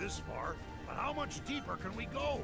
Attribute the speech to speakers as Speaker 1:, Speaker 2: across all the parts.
Speaker 1: this
Speaker 2: far, but how much deeper can we go?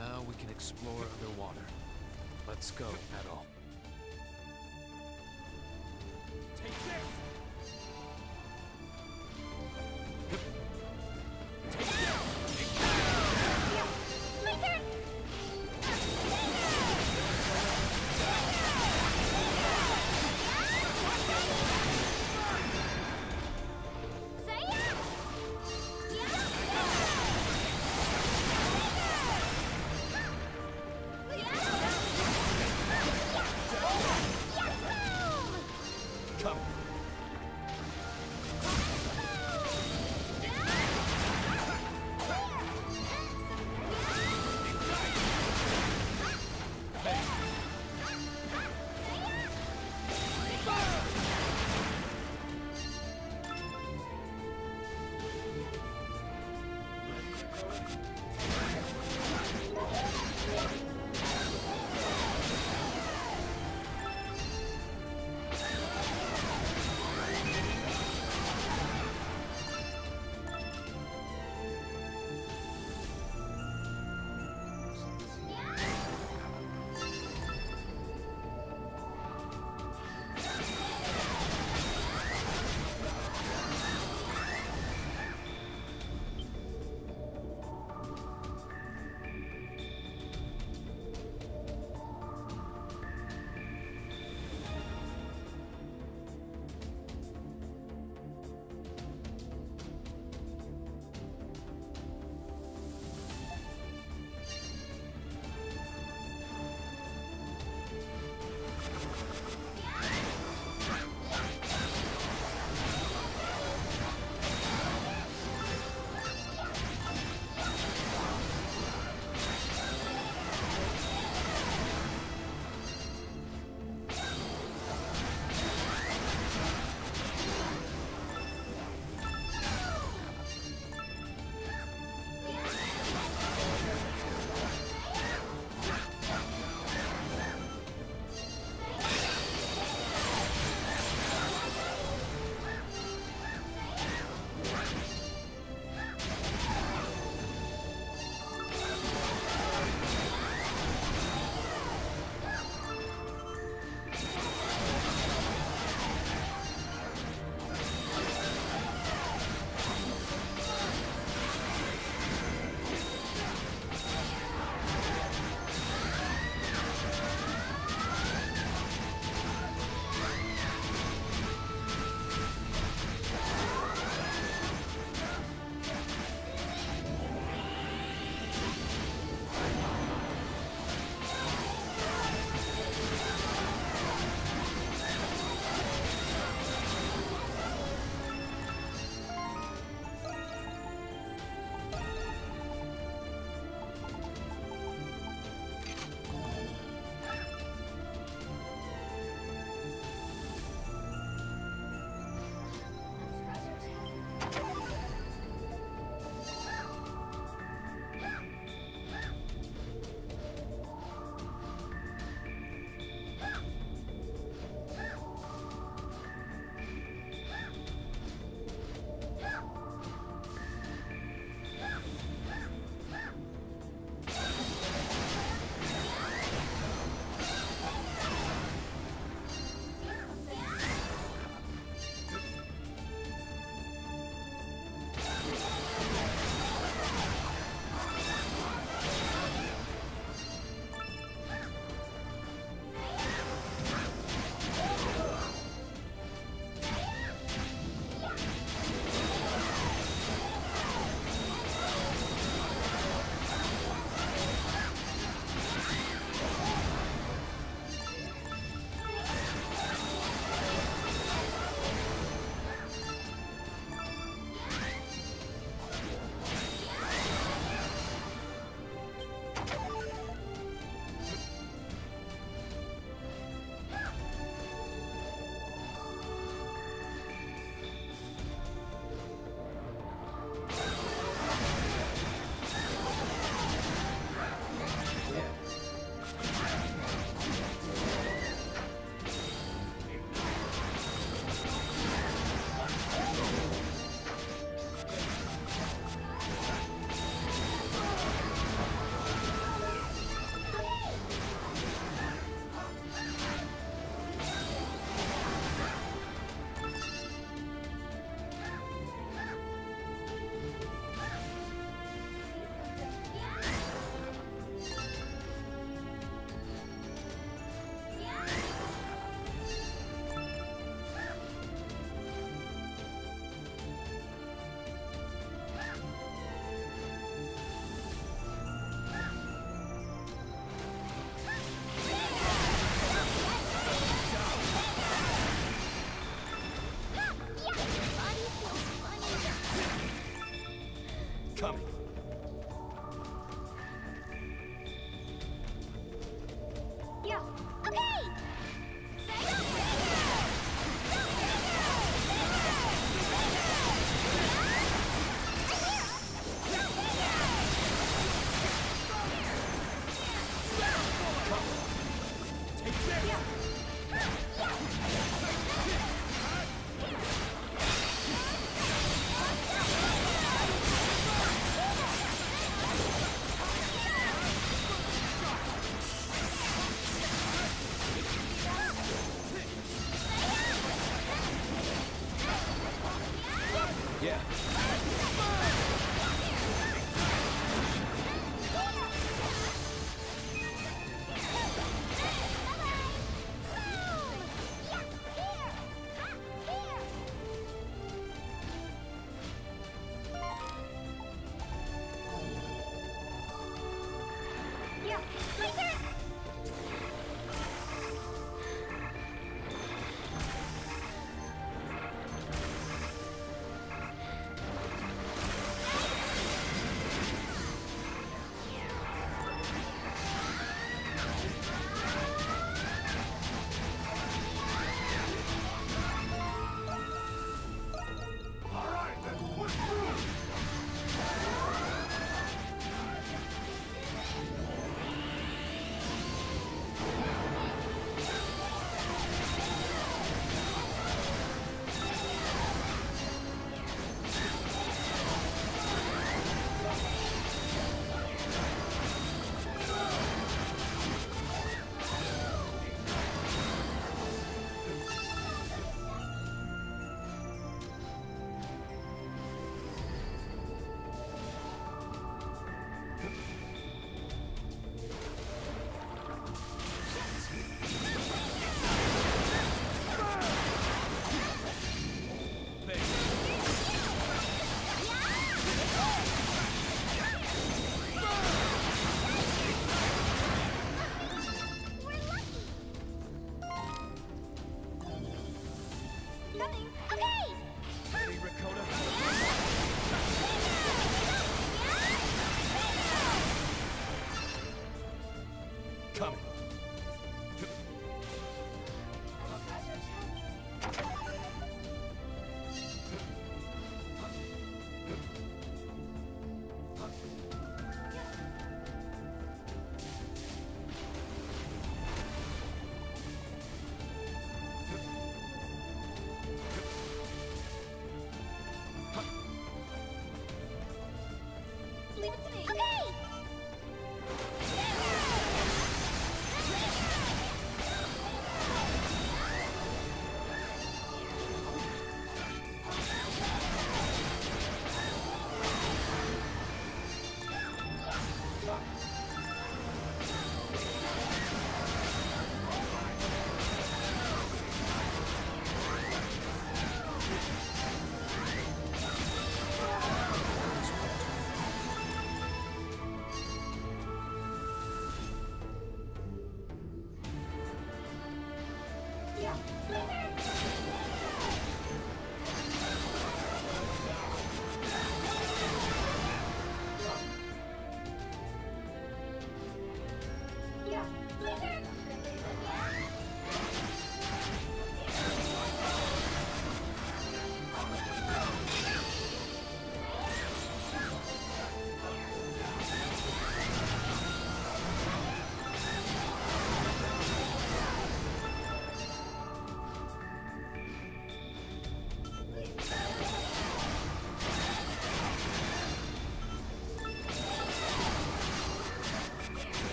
Speaker 3: Now
Speaker 4: we can explore underwater. Let's go, Metal.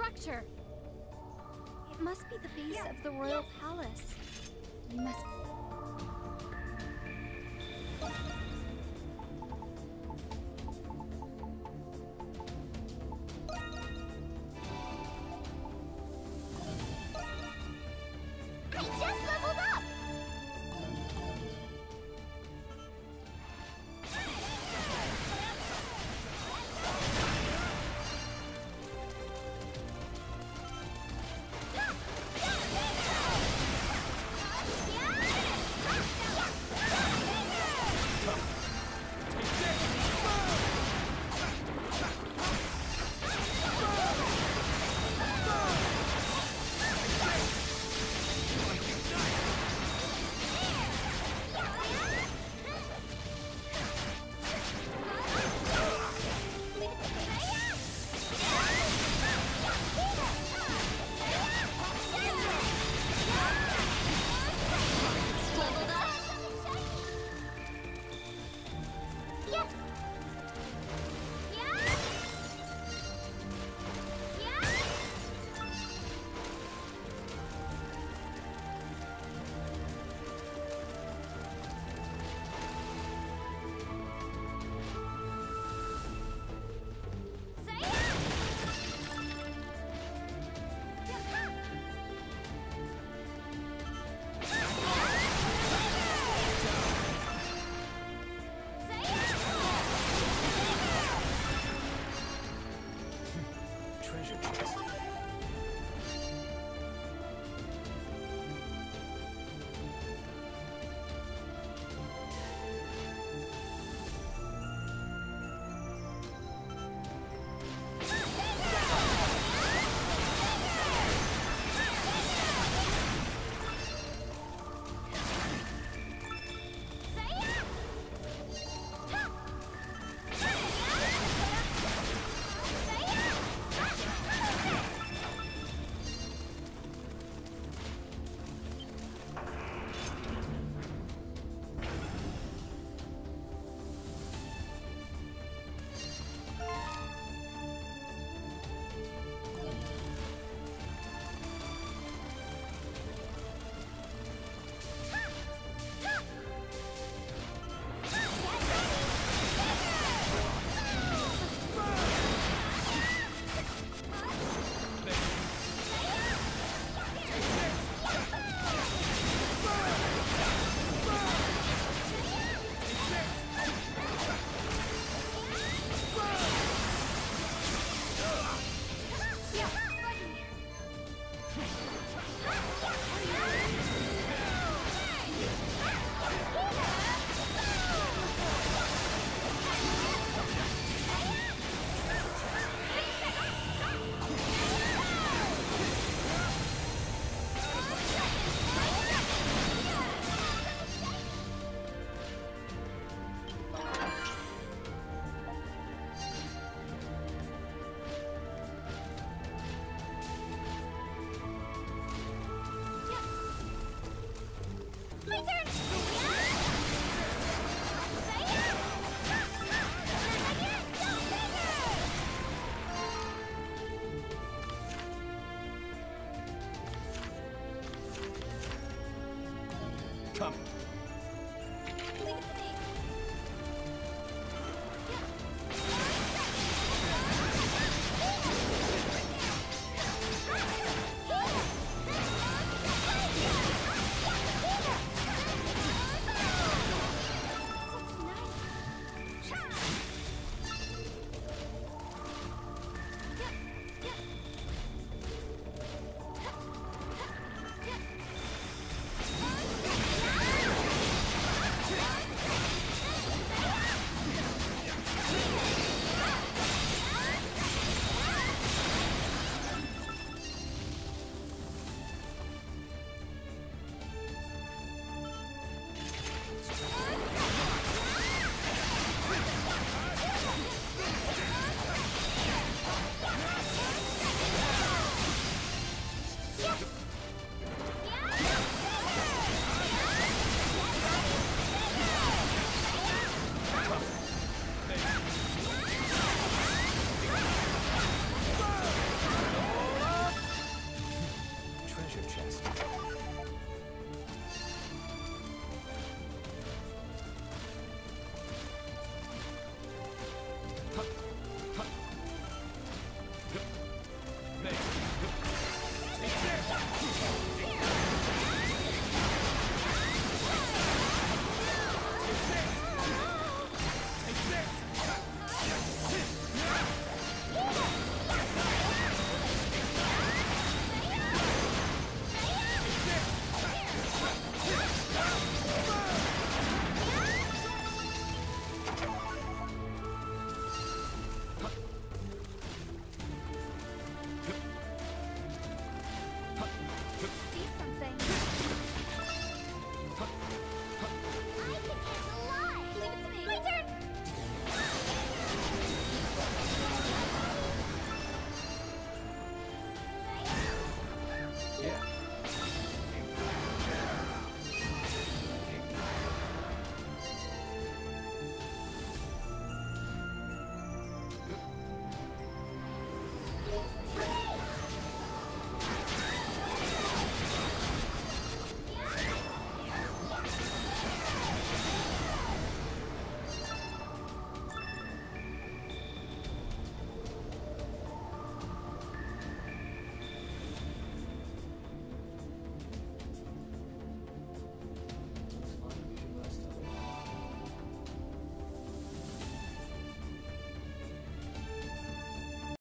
Speaker 2: Structure. It must be the base of the royal palace. We must.